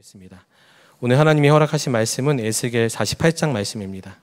있습니다. 오늘 하나님이 허락하신 말씀은 에스겔 48장 말씀입니다.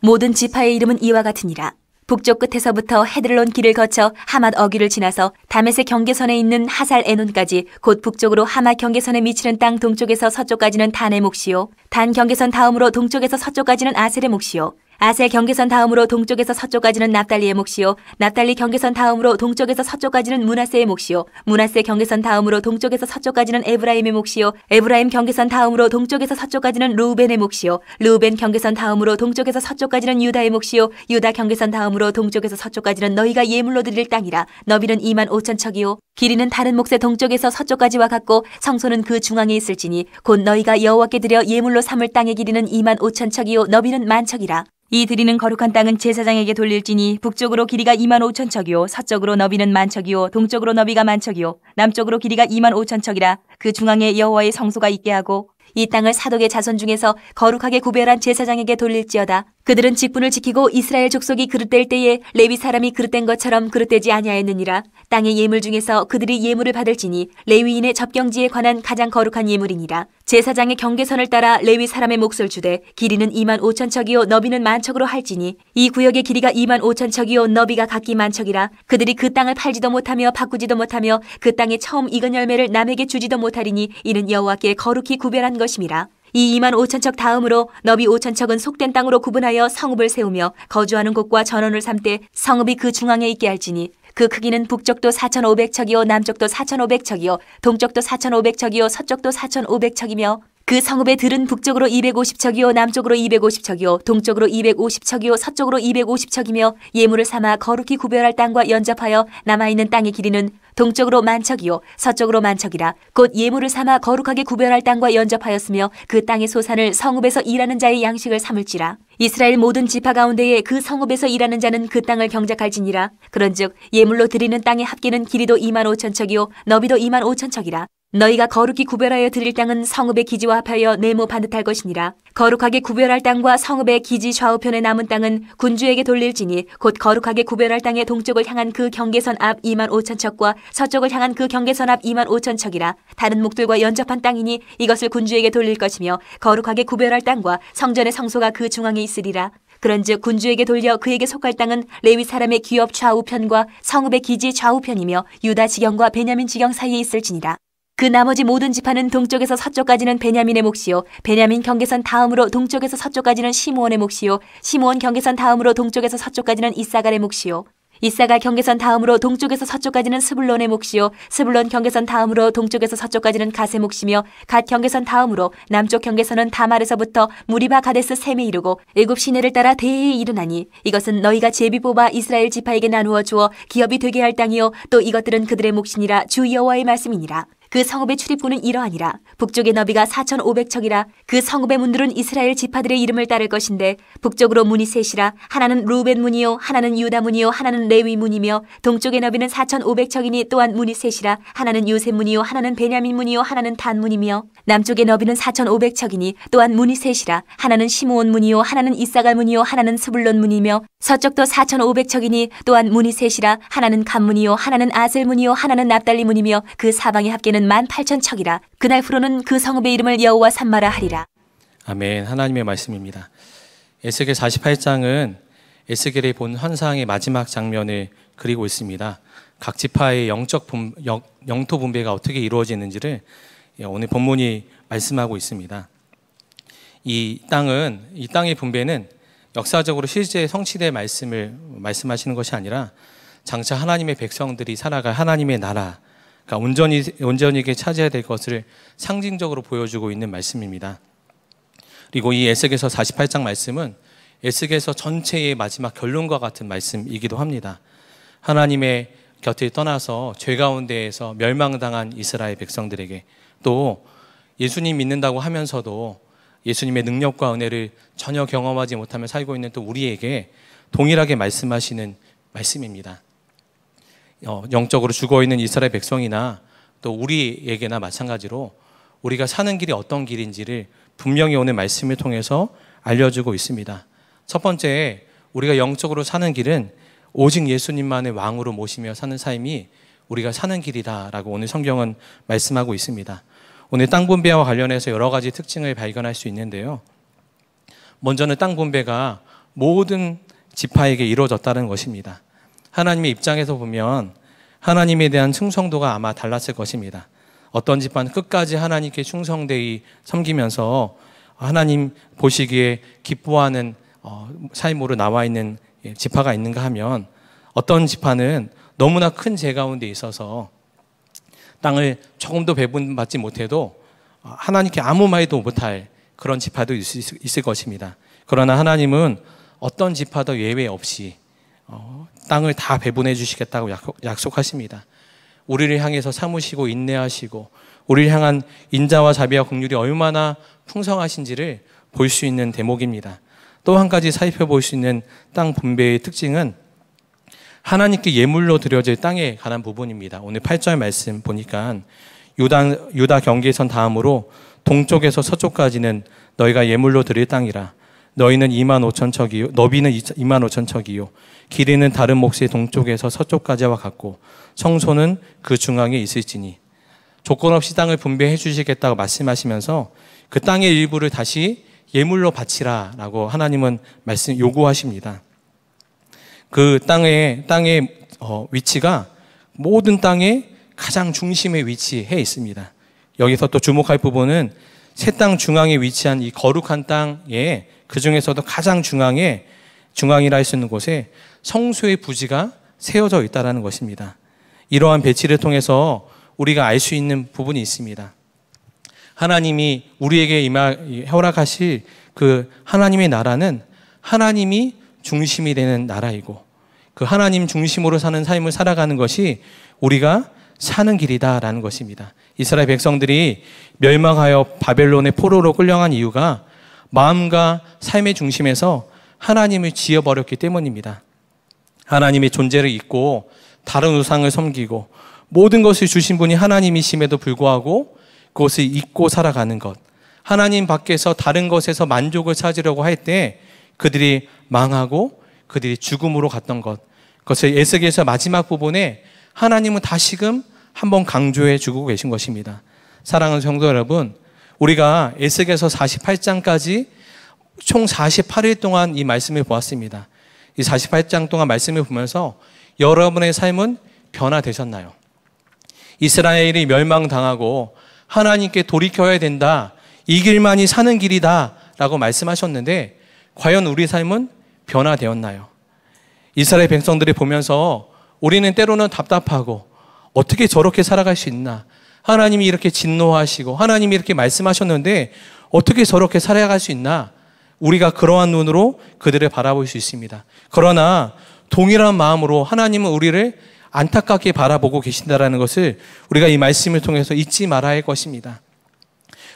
모든 지파의 이름은 이와 같으니라. 북쪽 끝에서부터 헤들론 길을 거쳐 하맛 어귀를 지나서 다메섹 경계선에 있는 하살 에논까지 곧 북쪽으로 하맛 경계선에 미치는 땅 동쪽에서 서쪽까지는 단의 몫이요 단 경계선 다음으로 동쪽에서 서쪽까지는 아셀의 몫이요 아셀 경계선 다음으로 동쪽에서 서쪽까지는 납달리의 몫이요. 납달리 경계선 다음으로 동쪽에서 서쪽까지는 므낫세의 몫이요. 므낫세 경계선 다음으로 동쪽에서 서쪽까지는 에브라임의 몫이요. 에브라임 경계선 다음으로 동쪽에서 서쪽까지는 르우벤의 몫이요. 르우벤 경계선 다음으로 동쪽에서 서쪽까지는 유다의 몫이요. 유다 경계선 다음으로 동쪽에서 서쪽까지는 너희가 예물로 드릴 땅이라. 너비는 2만 5천 척이요 길이는 다른 몫의 동쪽에서 서쪽까지와 같고 성소는 그 중앙에 있을지니 곧 너희가 여호와께 드려 예물로 삼을 땅의 길이는 2만 5천 척이요 너비는 만 척이라 이 드리는 거룩한 땅은 제사장에게 돌릴지니 북쪽으로 길이가 2만 5천 척이요 서쪽으로 너비는 만 척이요 동쪽으로 너비가 만 척이요 남쪽으로 길이가 2만 5천 척이라 그 중앙에 여호와의 성소가 있게 하고 이 땅을 사독의 자손 중에서 거룩하게 구별한 제사장에게 돌릴지어다. 그들은 직분을 지키고 이스라엘 족속이 그릇될 때에 레위 사람이 그릇된 것처럼 그릇되지 아니하였느니라. 땅의 예물 중에서 그들이 예물을 받을지니 레위인의 접경지에 관한 가장 거룩한 예물이니라. 제사장의 경계선을 따라 레위 사람의 몫을 주되 길이는 2만 5천 척이요 너비는 만 척으로 할지니 이 구역의 길이가 2만 5천 척이요 너비가 각기 만 척이라. 그들이 그 땅을 팔지도 못하며 바꾸지도 못하며 그 땅에 처음 익은 열매를 남에게 주지도 못하리니 이는 여호와께 거룩히 구별한 것임이라. 이 2만 5천 척 다음으로 너비 5천 척은 속된 땅으로 구분하여 성읍을 세우며 거주하는 곳과 전원을 삼되 성읍이 그 중앙에 있게 할지니 그 크기는 북쪽도 4,500척이요 남쪽도 4,500척이요 동쪽도 4,500척이요 서쪽도 4,500척이며 그 성읍의 들은 북쪽으로 250척이요 남쪽으로 250척이요 동쪽으로 250척이요 서쪽으로 250척이며 예물을 삼아 거룩히 구별할 땅과 연접하여 남아 있는 땅의 길이는 동쪽으로 만척이요 서쪽으로 만척이라 곧 예물을 삼아 거룩하게 구별할 땅과 연접하였으며 그 땅의 소산을 성읍에서 일하는 자의 양식을 삼을지라. 이스라엘 모든 지파 가운데에 그 성읍에서 일하는 자는 그 땅을 경작할지니라. 그런즉 예물로 드리는 땅의 합계는 길이도 2만 5천 척이요 너비도 2만 5천 척이라 너희가 거룩히 구별하여 드릴 땅은 성읍의 기지와 합하여 네모 반듯할 것이니라. 거룩하게 구별할 땅과 성읍의 기지 좌우편에 남은 땅은 군주에게 돌릴지니 곧 거룩하게 구별할 땅의 동쪽을 향한 그 경계선 앞 2만 5천 척과 서쪽을 향한 그 경계선 앞 2만 5천 척이라. 다른 목들과 연접한 땅이니 이것을 군주에게 돌릴 것이며 거룩하게 구별할 땅과 성전의 성소가 그 중앙에 있으리라. 그런즉 군주에게 돌려 그에게 속할 땅은 레위 사람의 기업 좌우편과 성읍의 기지 좌우편이며 유다 지경과 베냐민 지경 사이에 있을지니라. 그 나머지 모든 지파는 동쪽에서 서쪽까지는 베냐민의 몫이요. 베냐민 경계선 다음으로 동쪽에서 서쪽까지는 시므온의 몫이요. 시므온 경계선 다음으로 동쪽에서 서쪽까지는 잇사갈의 몫이요. 잇사갈 경계선 다음으로 동쪽에서 서쪽까지는 스불론의 몫이요. 스불론 경계선 다음으로 동쪽에서 서쪽까지는 갓의 몫이며 갓 경계선 다음으로 남쪽 경계선은 다말에서부터 므리바 가데스 샘에 이르고 애굽 시내를 따라 대해에 이르나니 이것은 너희가 제비 뽑아 이스라엘 지파에게 나누어 주어 기업이 되게 할 땅이요. 또 이것들은 그들의 몫이니라 주 여호와의 말씀이니라 그 성읍의 출입구는 이러하니라. 북쪽의 너비가 4,500척이라. 그 성읍의 문들은 이스라엘 지파들의 이름을 따를 것인데 북쪽으로 문이 셋이라. 하나는 르우벤 문이요, 하나는 유다 문이요, 하나는 레위 문이며 동쪽의 너비는 4,500척이니 또한 문이 셋이라. 하나는 요셉 문이요, 하나는 베냐민 문이요, 하나는 단 문이며 남쪽의 너비는 4,500척이니 또한 문이 셋이라. 하나는 시므온 문이요, 하나는 잇사갈 문이요, 하나는 스불론 문이며 서쪽도 4,500척이니 또한 문이 셋이라. 하나는 갓 문이요, 하나는 아셀 문이요, 하나는 납달리 문이며 그 사방의 합계는 만 8천 척이라. 그날 후로는 그 성읍의 이름을 여호와 삼마라 하리라. 아멘. 하나님의 말씀입니다. 에스겔 48장은 에스겔이 본 환상의 마지막 장면을 그리고 있습니다. 각 지파의 영적 분, 영, 영토 분배가 어떻게 이루어지는지를 오늘 본문이 말씀하고 있습니다. 이 땅은 이 땅의 분배는 역사적으로 실제 성취될 말씀을 말씀하시는 것이 아니라 장차 하나님의 백성들이 살아갈 하나님의 나라, 그러니까 온전히 온전히게 차지해야 될 것을 상징적으로 보여주고 있는 말씀입니다. 그리고 이 에스겔서 48장 말씀은 에스겔서 전체의 마지막 결론과 같은 말씀이기도 합니다. 하나님의 곁을 떠나서 죄 가운데에서 멸망당한 이스라엘 백성들에게 또 예수님 믿는다고 하면서도 예수님의 능력과 은혜를 전혀 경험하지 못하며 살고 있는 또 우리에게 동일하게 말씀하시는 말씀입니다. 어, 영적으로 죽어 있는 이스라엘 백성이나 또 우리에게나 마찬가지로 우리가 사는 길이 어떤 길인지를 분명히 오늘 말씀을 통해서 알려주고 있습니다. 첫 번째, 우리가 영적으로 사는 길은 오직 예수님만의 왕으로 모시며 사는 삶이 우리가 사는 길이다라고 오늘 성경은 말씀하고 있습니다. 오늘 땅 분배와 관련해서 여러 가지 특징을 발견할 수 있는데요. 먼저는 땅 분배가 모든 지파에게 이루어졌다는 것입니다. 하나님의 입장에서 보면 하나님에 대한 충성도가 아마 달랐을 것입니다. 어떤 집안 끝까지 하나님께 충성되이 섬기면서 하나님 보시기에 기뻐하는 어, 삶으로 나와 있는 예, 지파가 있는가 하면 어떤 지파는 너무나 큰 죄 가운데 있어서 땅을 조금도 배분받지 못해도 하나님께 아무 말도 못할 그런 지파도 있을 것입니다. 그러나 하나님은 어떤 지파도 예외 없이 어, 땅을 다 배분해 주시겠다고 약속하십니다. 우리를 향해서 참으시고 인내하시고 우리를 향한 인자와 자비와 긍휼이 얼마나 풍성하신지를 볼 수 있는 대목입니다. 또 한 가지 살펴볼 수 있는 땅 분배의 특징은 하나님께 예물로 드려질 땅에 관한 부분입니다. 오늘 8절 말씀 보니까 유다, 유다 경계선 다음으로 동쪽에서 서쪽까지는 너희가 예물로 드릴 땅이라. 너희는 2만 5천 척이요. 너비는 2만 5천 척이요. 길이는 다른 몫의 동쪽에서 서쪽까지와 같고 성소는 그 중앙에 있을지니 조건 없이 땅을 분배해 주시겠다고 말씀하시면서 그 땅의 일부를 다시 예물로 바치라라고 하나님은 말씀 요구하십니다. 그 땅의 땅의 어, 위치가 모든 땅의 가장 중심에 위치해 있습니다. 여기서 또 주목할 부분은 새 땅 중앙에 위치한 이 거룩한 땅에 그 중에서도 가장 중앙에 중앙이라 할 수 있는 곳에 성소의 부지가 세워져 있다라는 것입니다. 이러한 배치를 통해서 우리가 알 수 있는 부분이 있습니다. 하나님이 우리에게 임하 허락하실 그 하나님의 나라는 하나님이 중심이 되는 나라이고 그 하나님 중심으로 사는 삶을 살아가는 것이 우리가 사는 길이다라는 것입니다. 이스라엘 백성들이 멸망하여 바벨론의 포로로 끌려간 이유가 마음과 삶의 중심에서 하나님을 지어버렸기 때문입니다. 하나님의 존재를 잊고 다른 우상을 섬기고 모든 것을 주신 분이 하나님이심에도 불구하고 그것을 잊고 살아가는 것. 하나님 밖에서 다른 것에서 만족을 찾으려고 할 때 그들이 망하고 그들이 죽음으로 갔던 것. 그것을 에스겔서 마지막 부분에 하나님은 다시금 한번 강조해 주고 계신 것입니다. 사랑하는 성도 여러분, 우리가 에스겔서 48장까지 총 48일 동안 이 말씀을 보았습니다. 이 48장 동안 말씀을 보면서 여러분의 삶은 변화되셨나요? 이스라엘이 멸망당하고 하나님께 돌이켜야 된다. 이 길만이 사는 길이다. 라고 말씀하셨는데, 과연 우리 삶은 변화되었나요? 이스라엘 백성들이 보면서 우리는 때로는 답답하고 어떻게 저렇게 살아갈 수 있나? 하나님이 이렇게 진노하시고 하나님이 이렇게 말씀하셨는데 어떻게 저렇게 살아갈 수 있나? 우리가 그러한 눈으로 그들을 바라볼 수 있습니다. 그러나 동일한 마음으로 하나님은 우리를 안타깝게 바라보고 계신다라는 것을 우리가 이 말씀을 통해서 잊지 말아야 할 것입니다.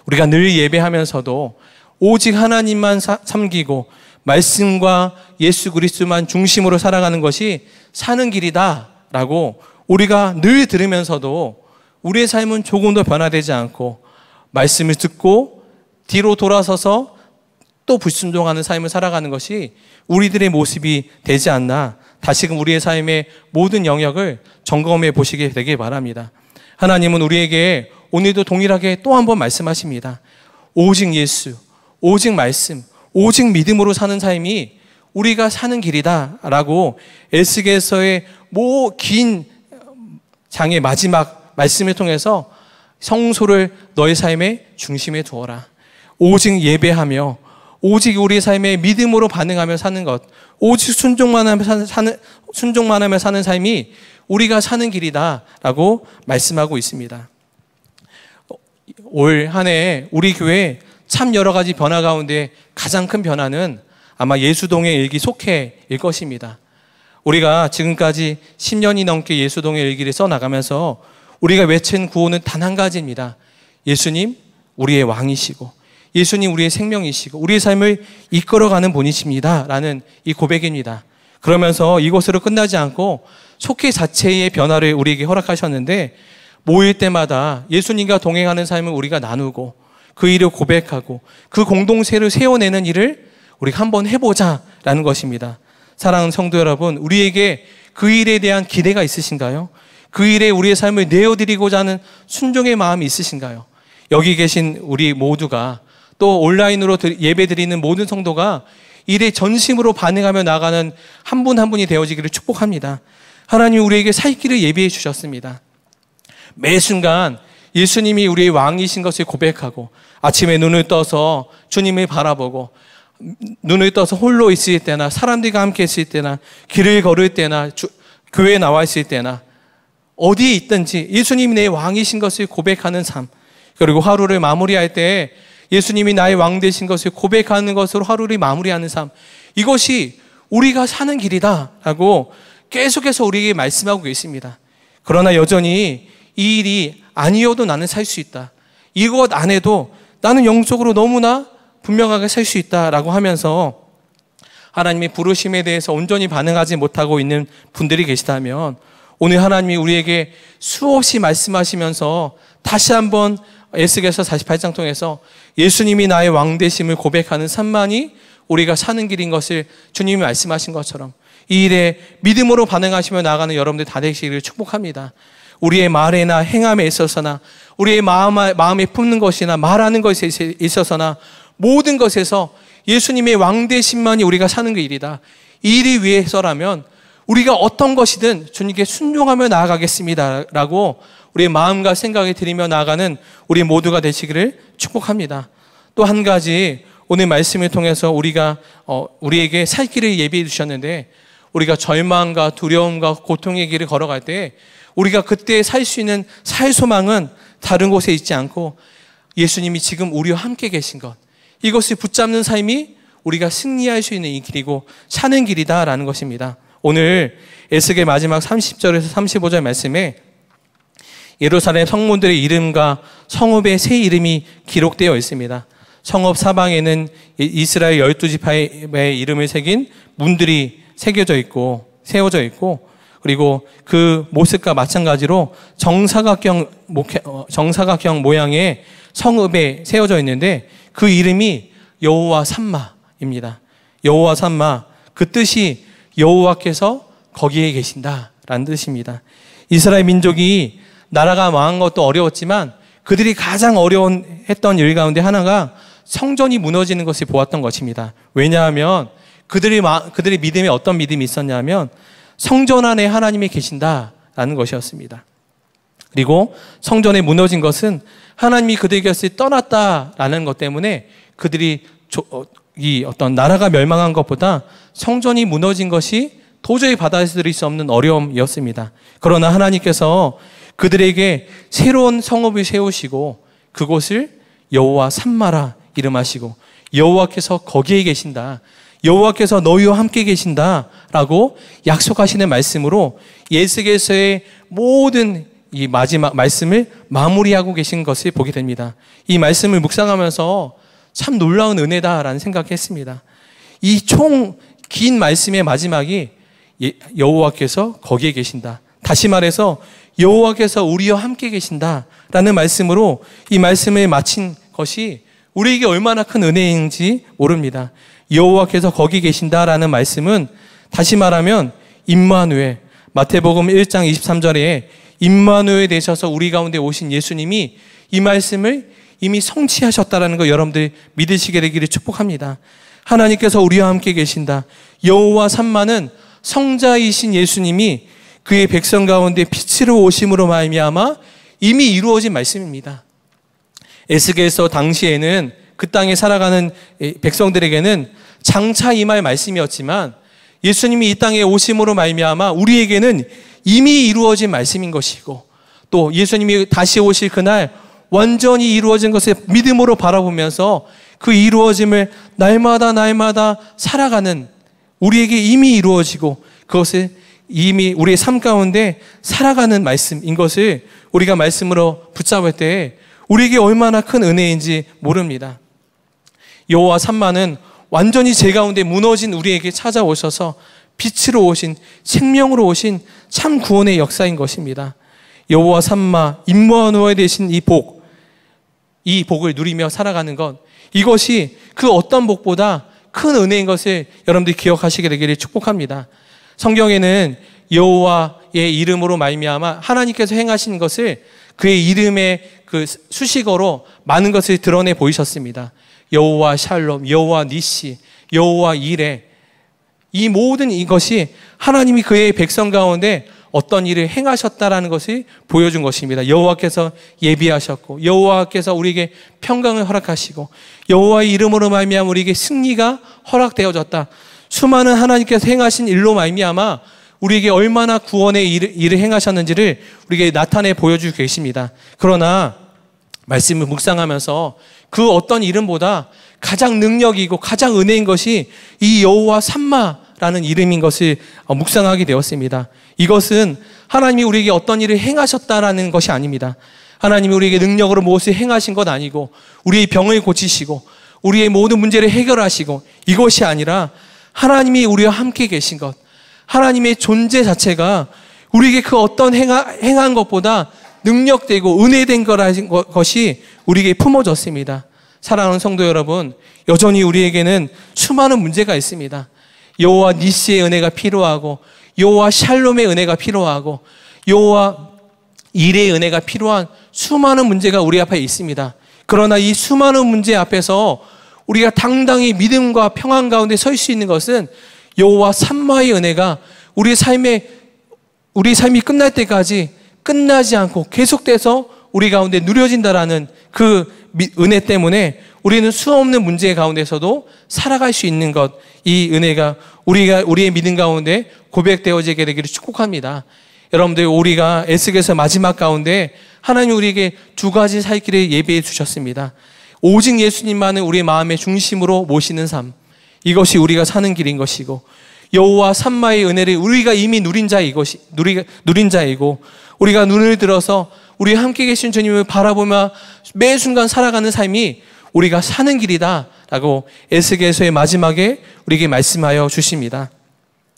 우리가 늘 예배하면서도 오직 하나님만 사, 섬기고 말씀과 예수 그리스도만 중심으로 살아가는 것이 사는 길이다라고 우리가 늘 들으면서도 우리의 삶은 조금 더 변화되지 않고 말씀을 듣고 뒤로 돌아서서 또 불순종하는 삶을 살아가는 것이 우리들의 모습이 되지 않나 다시금 우리의 삶의 모든 영역을 점검해 보시게 되길 바랍니다. 하나님은 우리에게 오늘도 동일하게 또 한 번 말씀하십니다. 오직 예수, 오직 말씀, 오직 믿음으로 사는 삶이 우리가 사는 길이다 라고 에스겔서의 뭐긴 장의 마지막 말씀을 통해서 성소를 너의 삶의 중심에 두어라. 오직 예배하며 오직 우리의 삶에 믿음으로 반응하며 사는 것, 오직 순종만 하며 사는, 순종만 하며 사는 삶이 우리가 사는 길이다라고 말씀하고 있습니다. 올 한 해 우리 교회 참 여러 가지 변화 가운데 가장 큰 변화는 아마 예수동의 일기 속해일 것입니다. 우리가 지금까지 10년이 넘게 예수동의 일기를 써나가면서 우리가 외친 구호는 단 한 가지입니다. 예수님, 우리의 왕이시고, 예수님 우리의 생명이시고 우리의 삶을 이끌어가는 분이십니다. 라는 이 고백입니다. 그러면서 이곳으로 끝나지 않고 속회 자체의 변화를 우리에게 허락하셨는데 모일 때마다 예수님과 동행하는 삶을 우리가 나누고 그 일을 고백하고 그 공동체를 세워내는 일을 우리가 한번 해보자 라는 것입니다. 사랑하는 성도 여러분, 우리에게 그 일에 대한 기대가 있으신가요? 그 일에 우리의 삶을 내어드리고자 하는 순종의 마음이 있으신가요? 여기 계신 우리 모두가 또 온라인으로 예배 드리는 모든 성도가 일에 전심으로 반응하며 나가는 한분한 분이 되어지기를 축복합니다. 하나님 우리에게 살 길을 예비해 주셨습니다. 매 순간 예수님이 우리의 왕이신 것을 고백하고 아침에 눈을 떠서 주님을 바라보고 눈을 떠서 홀로 있을 때나 사람들과 함께 있을 때나 길을 걸을 때나 주, 교회에 나와 있을 때나 어디에 있든지 예수님이 내 왕이신 것을 고백하는 삶 그리고 하루를 마무리할 때 예수님이 나의 왕 되신 것을 고백하는 것으로 하루를 마무리하는 삶 이것이 우리가 사는 길이다라고 계속해서 우리에게 말씀하고 계십니다. 그러나 여전히 이 일이 아니어도 나는 살 수 있다. 이것 안 해도 나는 영적으로 너무나 분명하게 살 수 있다라고 하면서 하나님의 부르심에 대해서 온전히 반응하지 못하고 있는 분들이 계시다면 오늘 하나님이 우리에게 수없이 말씀하시면서 다시 한번 에스겔서 48장 통해서 예수님이 나의 왕 되심을 고백하는 삶만이 우리가 사는 길인 것을 주님이 말씀하신 것처럼 이 일에 믿음으로 반응하시며 나가는 여러분들 다 되시기를 축복합니다. 우리의 말에나 행함에 있어서나 우리의 마음, 마음에 품는 것이나 말하는 것에 있어서나 모든 것에서 예수님의 왕대심만이 우리가 사는 그 일이다. 이 일이 위해서라면 우리가 어떤 것이든 주님께 순종하며 나아가겠습니다. 라고 우리의 마음과 생각에 들이며 나아가는 우리 모두가 되시기를 축복합니다. 또 한 가지 오늘 말씀을 통해서 우리가 어, 우리에게 살 길을 예비해 주셨는데 우리가 절망과 두려움과 고통의 길을 걸어갈 때 우리가 그때 살 수 있는 살 소망은 다른 곳에 있지 않고 예수님이 지금 우리와 함께 계신 것. 이것을 붙잡는 삶이 우리가 승리할 수 있는 이 길이고 사는 길이다라는 것입니다. 오늘 에스겔 마지막 30절에서 35절 말씀에 예루살렘 성문들의 이름과 성읍의 새 이름이 기록되어 있습니다. 성읍 사방에는 이스라엘 열두 지파의 이름을 새긴 문들이 새겨져 있고 세워져 있고 그리고 그 모습과 마찬가지로 정사각형 어, 정사각형 모양의 성읍에 세워져 있는데 그 이름이 여호와 삼마입니다. 여호와 삼마 그 뜻이 여호와께서 거기에 계신다라는 뜻입니다. 이스라엘 민족이 나라가 망한 것도 어려웠지만 그들이 가장 어려운 했던 일 가운데 하나가 성전이 무너지는 것을 보았던 것입니다. 왜냐하면 그들이 그들의 믿음에 어떤 믿음이 있었냐면 성전 안에 하나님이 계신다라는 것이었습니다. 그리고 성전에 무너진 것은 하나님이 그들에게서 떠났다라는 것 때문에 그들이 어, 이 어떤 나라가 멸망한 것보다 성전이 무너진 것이 도저히 받아들일 수 없는 어려움이었습니다. 그러나 하나님께서 그들에게 새로운 성읍을 세우시고 그곳을 여호와 산마라 이름하시고 여호와께서 거기에 계신다. 여호와께서 너희와 함께 계신다라고 약속하시는 말씀으로 예수께서의 모든 이 마지막 말씀을 마무리하고 계신 것을 보게 됩니다. 이 말씀을 묵상하면서 참 놀라운 은혜다라는 생각했습니다. 이 총 긴 말씀의 마지막이 예, 여호와께서 거기에 계신다. 다시 말해서 여호와께서 우리와 함께 계신다라는 말씀으로 이 말씀을 마친 것이 우리에게 얼마나 큰 은혜인지 모릅니다. 여호와께서 거기 계신다라는 말씀은 다시 말하면 임마누엘 마태복음 1장 23절에 임마누엘 되셔서 우리 가운데 오신 예수님이 이 말씀을 이미 성취하셨다라는 거 여러분들 믿으시게 되기를 축복합니다. 하나님께서 우리와 함께 계신다. 여호와 삼마는 성자이신 예수님이 그의 백성 가운데 빛으로 오심으로 말미암아 이미 이루어진 말씀입니다. 에스겔서 당시에는 그 땅에 살아가는 백성들에게는 장차 임할 말씀이었지만 예수님이 이 땅에 오심으로 말미암아 우리에게는 이미 이루어진 말씀인 것이고 또 예수님이 다시 오실 그날 완전히 이루어진 것을 믿음으로 바라보면서 그 이루어짐을 날마다 날마다 살아가는 우리에게 이미 이루어지고 그것을 이미 우리의 삶 가운데 살아가는 말씀인 것을 우리가 말씀으로 붙잡을 때 우리에게 얼마나 큰 은혜인지 모릅니다. 여호와 삼마는 완전히 제 가운데 무너진 우리에게 찾아오셔서 빛으로 오신 생명으로 오신 참 구원의 역사인 것입니다. 여호와 삼마 임무하노에 되신 이 복, 이 복을 누리며 살아가는 것 이것이 그 어떤 복보다 큰 은혜인 것을 여러분들이 기억하시게 되기를 축복합니다. 성경에는 여호와의 이름으로 말미암아 하나님께서 행하신 것을 그의 이름의 그 수식어로 많은 것을 드러내 보이셨습니다. 여호와 샬롬, 여호와 니시, 여호와 이레 이 모든 이것이 하나님이 그의 백성 가운데 어떤 일을 행하셨다라는 것을 보여준 것입니다. 여호와께서 예비하셨고 여호와께서 우리에게 평강을 허락하시고 여호와의 이름으로 말미암아 우리에게 승리가 허락되어졌다. 수많은 하나님께서 행하신 일로 말미암아 우리에게 얼마나 구원의 일을, 일을 행하셨는지를 우리에게 나타내 보여주고 계십니다. 그러나 말씀을 묵상하면서 그 어떤 이름보다 가장 능력이고 가장 은혜인 것이 이 여호와 삼마 라는 이름인 것을 묵상하게 되었습니다. 이것은 하나님이 우리에게 어떤 일을 행하셨다라는 것이 아닙니다. 하나님이 우리에게 능력으로 무엇을 행하신 것 아니고 우리의 병을 고치시고 우리의 모든 문제를 해결하시고 이것이 아니라 하나님이 우리와 함께 계신 것, 하나님의 존재 자체가 우리에게 그 어떤 행하, 행한 것보다 능력되고 은혜된 것이 우리에게 품어졌습니다. 사랑하는 성도 여러분, 여전히 우리에게는 수많은 문제가 있습니다. 여호와 니스의 은혜가 필요하고 여호와 샬롬의 은혜가 필요하고 여호와 일의 은혜가 필요한 수많은 문제가 우리 앞에 있습니다. 그러나 이 수많은 문제 앞에서 우리가 당당히 믿음과 평안 가운데 설 수 있는 것은 여호와 삼마의 은혜가 우리 삶에 우리 삶이 끝날 때까지 끝나지 않고 계속돼서 우리 가운데 누려진다라는 그 은혜 때문에 우리는 수없는 문제 가운데서도 살아갈 수 있는 것, 이 은혜가 우리가 우리의 믿음 가운데 고백되어지게 되기를 축복합니다. 여러분들 우리가 에스겔서 마지막 가운데 하나님 우리에게 두 가지 살 길을 예비해 주셨습니다. 오직 예수님만을 우리의 마음의 중심으로 모시는 삶. 이것이 우리가 사는 길인 것이고 여호와 삼마의 은혜를 우리가 이미 누린 자 이것이 누리, 누린 자이고 우리가 눈을 들어서 우리 함께 계신 주님을 바라보며 매 순간 살아가는 삶이 우리가 사는 길이다라고 에스겔서의 마지막에 우리에게 말씀하여 주십니다.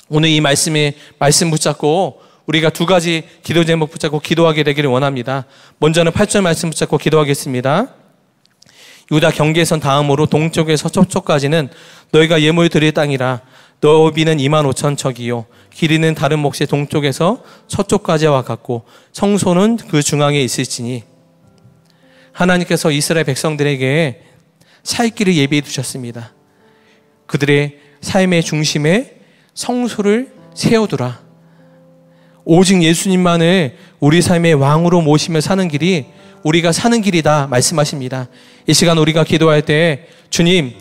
오늘 이 말씀에 말씀 붙잡고 우리가 두 가지 기도 제목 붙잡고 기도하게 되기를 원합니다. 먼저는 8절 말씀 붙잡고 기도하겠습니다. 유다 경계선 다음으로 동쪽에서 서쪽까지는 너희가 예물 드릴 땅이라 너비는 2만 5천 척이요 길이는 다른 몫의 동쪽에서 서쪽까지와 같고 성소는 그 중앙에 있을지니 하나님께서 이스라엘 백성들에게 살 길을 예비해 두셨습니다. 그들의 삶의 중심에 성소를 세워두라. 오직 예수님만을 우리 삶의 왕으로 모시며 사는 길이 우리가 사는 길이다 말씀하십니다. 이 시간 우리가 기도할 때 주님,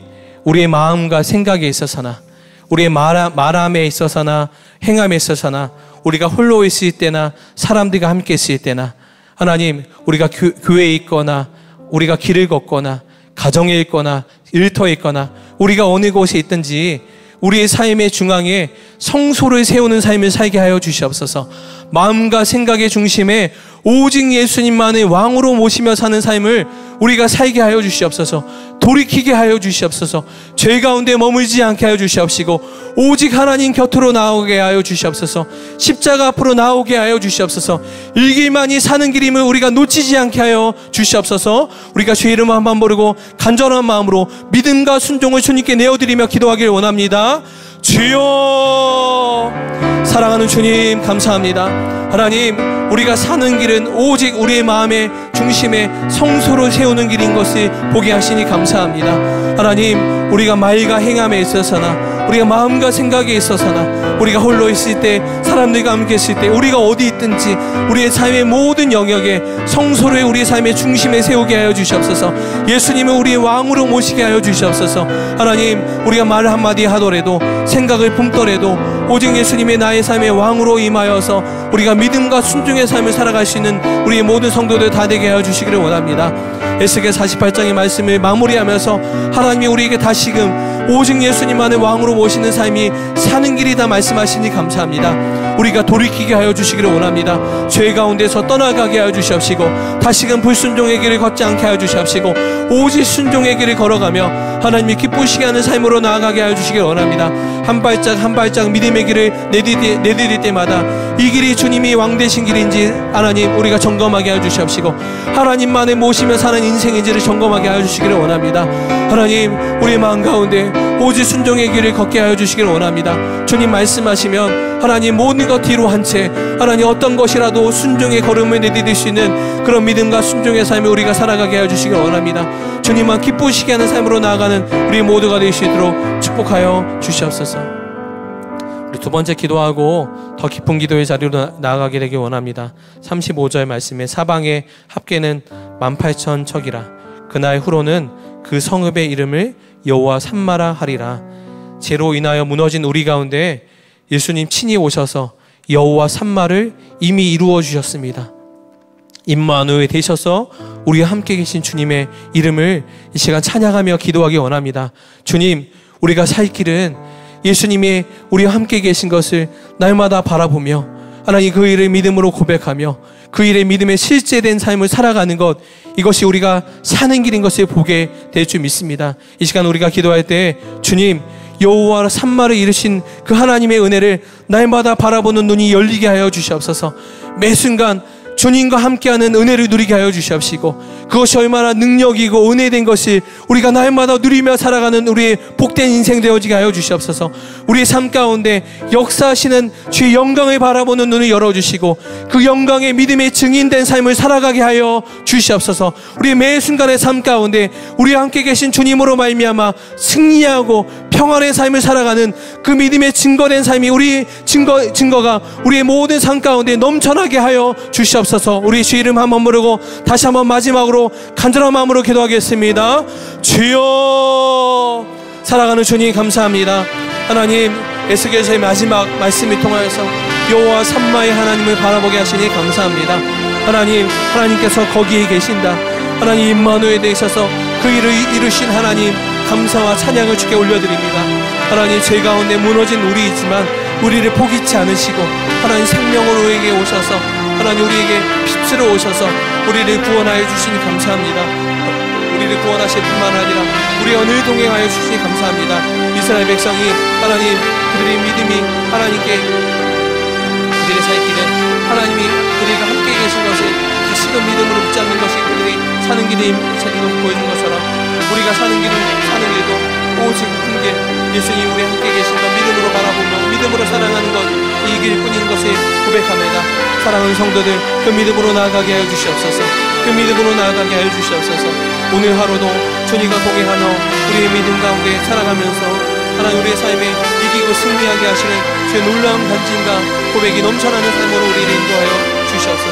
우리의 마음과 생각에 있어서나 우리의 말함에 있어서나 행함에 있어서나 우리가 홀로 있을 때나 사람들과 함께 있을 때나 하나님 우리가 교, 회에 있거나 우리가 길을 걷거나 가정에 있거나 일터에 있거나 우리가 어느 곳에 있든지 우리의 삶의 중앙에 성소를 세우는 삶을 살게 하여 주시옵소서. 마음과 생각의 중심에 오직 예수님만의 왕으로 모시며 사는 삶을 우리가 살게 하여 주시옵소서. 돌이키게 하여 주시옵소서. 죄 가운데 머물지 않게 하여 주시옵시고 오직 하나님 곁으로 나오게 하여 주시옵소서. 십자가 앞으로 나오게 하여 주시옵소서. 일길만이 사는 길임을 우리가 놓치지 않게 하여 주시옵소서. 우리가 죄 이름 한번 부르고 간절한 마음으로 믿음과 순종을 주님께 내어드리며 기도하길 원합니다. 주여! 사랑하는 주님 감사합니다. 하나님 우리가 사는 길은 오직 우리의 마음의 중심에 성소를 세우는 길인 것을 보게 하시니 감사합니다. 하나님 우리가 말과 행함에 있어서나 우리가 마음과 생각에 있어서나 우리가 홀로 있을 때 사람들과 함께 있을 때 우리가 어디 있든지 우리의 삶의 모든 영역에 성소를 우리의 삶의 중심에 세우게 하여 주시옵소서. 예수님을 우리의 왕으로 모시게 하여 주시옵소서. 하나님 우리가 말 한마디 하더라도 생각을 품더라도 오직 예수님의 나의 삶의 왕으로 임하여서 우리가 믿음과 순종의 삶을 살아갈 수 있는 우리의 모든 성도들 다 되게 하여 주시기를 원합니다 에스겔 48장의 말씀을 마무리하면서 하나님이 우리에게 다시금 오직 예수님만의 왕으로 모시는 삶이 사는 길이다 말씀하시니 감사합니다. 우리가 돌이키게 하여 주시기를 원합니다. 죄 가운데서 떠나가게 하여 주시옵시고 다시금 불순종의 길을 걷지 않게 하여 주시옵시고 오직 순종의 길을 걸어가며 하나님이 기쁘시게 하는 삶으로 나아가게 하여 주시기를 원합니다. 한 발짝 한 발짝 믿음의 길을 내디디, 내디딜 때마다 이 길이 주님이 왕 되신 길인지 하나님 우리가 점검하게 하여 주시옵시고 하나님만의 모시며 사는 인생인지를 점검하게 하여 주시기를 원합니다. 하나님 우리 마음 가운데 오직 순종의 길을 걷게 하여 주시길 원합니다. 주님 말씀하시면 하나님 모든 것 뒤로 한 채 하나님 어떤 것이라도 순종의 걸음을 내디딜 수 있는 그런 믿음과 순종의 삶을 우리가 살아가게 하여 주시길 원합니다. 주님만 기쁘시게 하는 삶으로 나아가는 우리 모두가 될 수 있도록 축복하여 주시옵소서. 우리 두 번째 기도하고 더 깊은 기도의 자리로 나- 나아가게 되길 원합니다. 35절 말씀에 사방의 합계는 18,000 척이라 그날 후로는 그 성읍의 이름을 여호와 산마라 하리라. 죄로 인하여 무너진 우리 가운데 예수님 친히 오셔서 여호와 산마를 이미 이루어 주셨습니다. 임마누엘 되셔서 우리와 함께 계신 주님의 이름을 이 시간 찬양하며 기도하기 원합니다. 주님, 우리가 살 길은 예수님이 우리와 함께 계신 것을 날마다 바라보며 하나님 그 일을 믿음으로 고백하며 그 일의 믿음의 실제된 삶을 살아가는 것 이것이 우리가 사는 길인 것을 보게 될 줄 믿습니다. 이 시간 우리가 기도할 때 주님 여호와 산마를 이루신 그 하나님의 은혜를 날마다 바라보는 눈이 열리게 하여 주시옵소서. 매 순간 주님과 함께하는 은혜를 누리게 하여 주시옵시고 그것이 얼마나 능력이고 은혜된 것이 우리가 날마다 누리며 살아가는 우리의 복된 인생 되어지게 하여 주시옵소서. 우리의 삶 가운데 역사하시는 주의 영광을 바라보는 눈을 열어주시고 그 영광의 믿음의 증인된 삶을 살아가게 하여 주시옵소서. 우리의 매 순간의 삶 가운데 우리와 함께 계신 주님으로 말미암아 승리하고 평안의 삶을 살아가는 그 믿음의 증거된 삶이 우리 증거 증거가 우리의 모든 삶 가운데 넘쳐나게 하여 주시옵소서. 우리 주 이름 한번 부르고 다시 한번 마지막으로 간절한 마음으로 기도하겠습니다. 주여 사랑하는 주님 감사합니다. 하나님 에스겔서의 마지막 말씀을 통하여서 여호와 삼마의 하나님을 바라보게 하시니 감사합니다. 하나님 하나님께서 거기에 계신다. 하나님 임마누에 되셔서 그 일을 이루신 하나님 감사와 찬양을 주께 올려드립니다. 하나님 죄 가운데 무너진 우리이지만 우리를 포기치 않으시고 하나님 생명으로 우리에게 오셔서 하나님 우리에게 빛으로 오셔서 우리를 구원하여 주시니 감사합니다. 우리를 구원하실 뿐만 아니라 우리와 늘 동행하여 주시니 감사합니다. 이스라엘 백성이 하나님 그들의 믿음이 하나님께 그들의 살 길은 하나님이 그들과 함께 계신 것을 다시금 믿음으로 붙잡는 것이 그들이 사는 길인 것을 보여준 것처럼 우리가 사는 길은 사는 길도 오직 큰길 예수님 우리 함께 계신 것 믿음으로 바라보며 믿음으로 사랑하는 것 이 길뿐인 것을 고백합니다. 사랑하는 성도들 그 믿음으로 나아가게 하여 주시옵소서. 그 믿음으로 나아가게 하여 주시옵소서. 오늘 하루도 주님과 동행하며 우리의 믿음 가운데 살아가면서 하나님 우리의 삶에 이기고 승리하게 하시는 주의 놀라운 간증과 고백이 넘쳐나는 삶으로 우리를 인도하여 주시옵소서.